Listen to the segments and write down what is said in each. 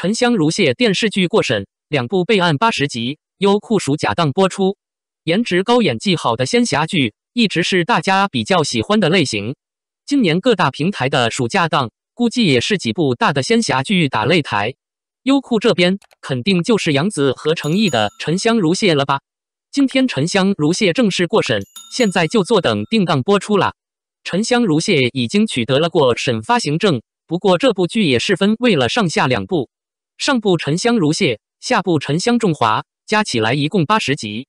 沉香如屑电视剧过审，两部备案八十集，优酷暑假档播出。颜值高、演技好的仙侠剧一直是大家比较喜欢的类型。今年各大平台的暑假档，估计也是几部大的仙侠剧打擂台。优酷这边肯定就是杨紫和成毅的《沉香如屑》了吧？今天《沉香如屑》正式过审，现在就坐等定档播出了。《沉香如屑》已经取得了过审发行证，不过这部剧也是分为了上下两部。上部《沉香如屑》，下部《沉香重华》，加起来一共八十集。《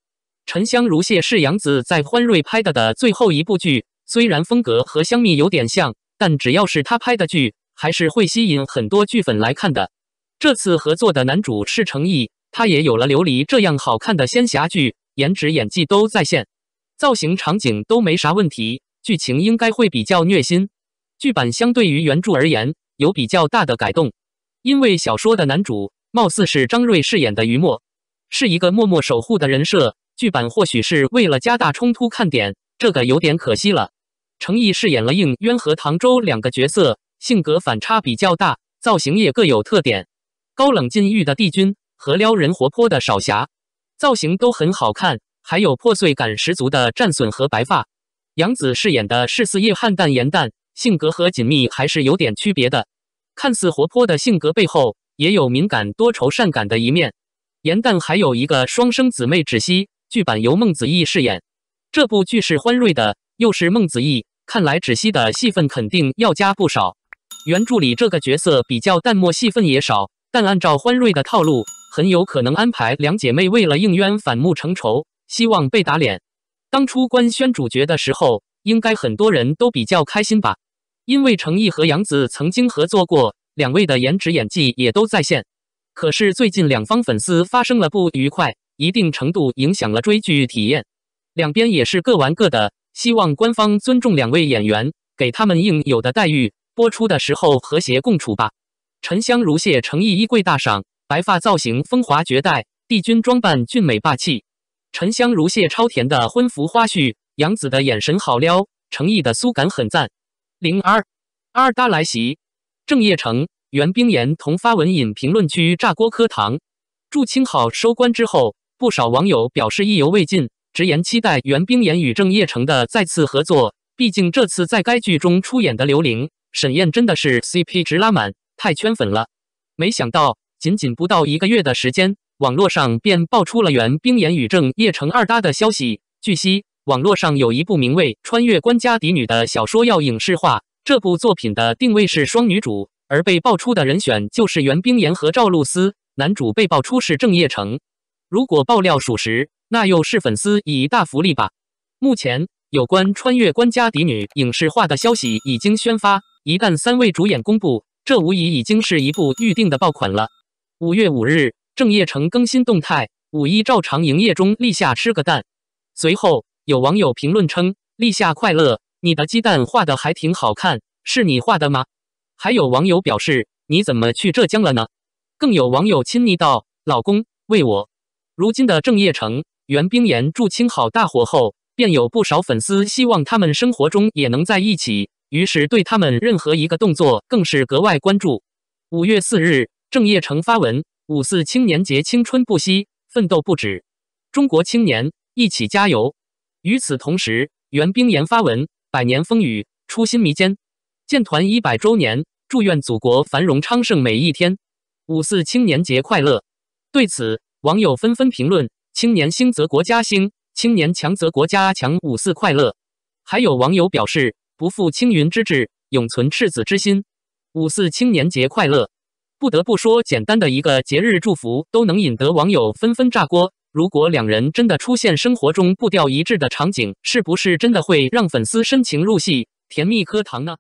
沉香如屑》是杨紫在欢瑞拍的的最后一部剧，虽然风格和香蜜有点像，但只要是她拍的剧，还是会吸引很多剧粉来看的。这次合作的男主是成毅，他也有了《琉璃》这样好看的仙侠剧，颜值、演技都在线，造型、场景都没啥问题，剧情应该会比较虐心。剧版相对于原著而言，有比较大的改动。因为小说的男主貌似是张睿饰演的于墨，是一个默默守护的人设。剧版或许是为了加大冲突看点，这个有点可惜了。程毅饰演了应渊和唐周两个角色，性格反差比较大，造型也各有特点。高冷禁欲的帝君和撩人活泼的少侠，造型都很好看，还有破碎感十足的战损和白发。杨紫饰演的是四叶汉淡颜淡，性格和锦觅还是有点区别的。看似活泼的性格背后，也有敏感多愁善感的一面。颜淡还有一个双生姊妹芷溪，剧版由孟子义饰演。这部剧是欢瑞的，又是孟子义，看来芷溪的戏份肯定要加不少。原著里这个角色比较淡漠，戏份也少，但按照欢瑞的套路，很有可能安排两姐妹为了应渊反目成仇，希望被打脸。当初官宣主角的时候，应该很多人都比较开心吧。因为程毅和杨紫曾经合作过，两位的颜值演技也都在线。可是最近两方粉丝发生了不愉快，一定程度影响了追剧体验。两边也是各玩各的，希望官方尊重两位演员，给他们应有的待遇。播出的时候和谐共处吧。沉香如屑，程毅衣柜大赏，白发造型风华绝代，帝君装扮俊美霸气。沉香如屑超甜的婚服花絮，杨紫的眼神好撩，程毅的酥感很赞。零二二搭来袭，郑业成、袁冰妍同发文引评论区炸锅磕糖。祝清好收官之后，不少网友表示意犹未尽，直言期待袁冰妍与郑业成的再次合作。毕竟这次在该剧中出演的刘玲、沈燕真的是 CP 值拉满，太圈粉了。没想到仅仅不到一个月的时间，网络上便爆出了袁冰妍与郑业成二搭的消息。据悉。网络上有一部名为《穿越官家嫡女》的小说要影视化，这部作品的定位是双女主，而被爆出的人选就是袁冰妍和赵露思，男主被爆出是郑业成。如果爆料属实，那又是粉丝以大福利吧。目前有关《穿越官家嫡女》影视化的消息已经宣发，一旦三位主演公布，这无疑已经是一部预定的爆款了。五月五日，郑业成更新动态，五一照常营业中，立夏吃个蛋。随后。有网友评论称：“立夏快乐，你的鸡蛋画的还挺好看，是你画的吗？”还有网友表示：“你怎么去浙江了呢？”更有网友亲昵道：“老公为我。”如今的郑业成、袁冰妍、祝清好大火后，便有不少粉丝希望他们生活中也能在一起，于是对他们任何一个动作更是格外关注。五月四日，郑业成发文：“五四青年节，青春不息，奋斗不止，中国青年一起加油。”与此同时，袁冰妍发文：“百年风雨，初心弥坚，建团一百周年，祝愿祖国繁荣昌盛每一天，五四青年节快乐。”对此，网友纷纷评论：“青年兴则国家兴，青年强则国家强，五四快乐。”还有网友表示：“不负青云之志，永存赤子之心，五四青年节快乐。”不得不说，简单的一个节日祝福都能引得网友纷纷炸锅。如果两人真的出现生活中步调一致的场景，是不是真的会让粉丝深情入戏、甜蜜磕糖呢？